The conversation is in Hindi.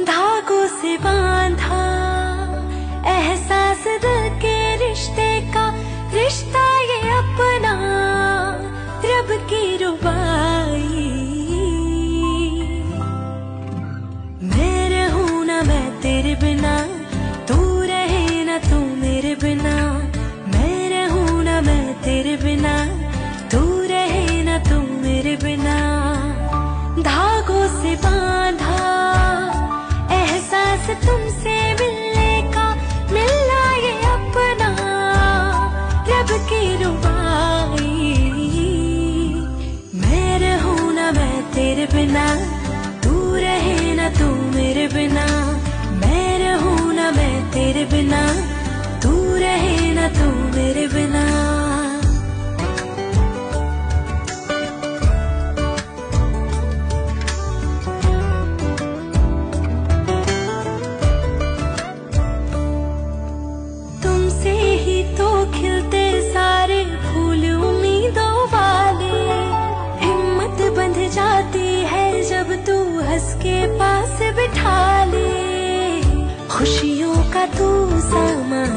धागों से बांधा। एहसास दिल के रिश्ते का रिश्ता ये अपना। रब की रुबाई। मैं हूँ ना मैं तेरे बिना। तुमसे मिलने का मिलना ये अपना, रब की रुबाई मैं रहूँ ना मैं तेरे बिना, तू रहे तू मेरे बिना। मैं रहूँ मैं तेरे बिना, तू रहे ना तू जब तू हंस के पास बिठा ले खुशियों का तू सामान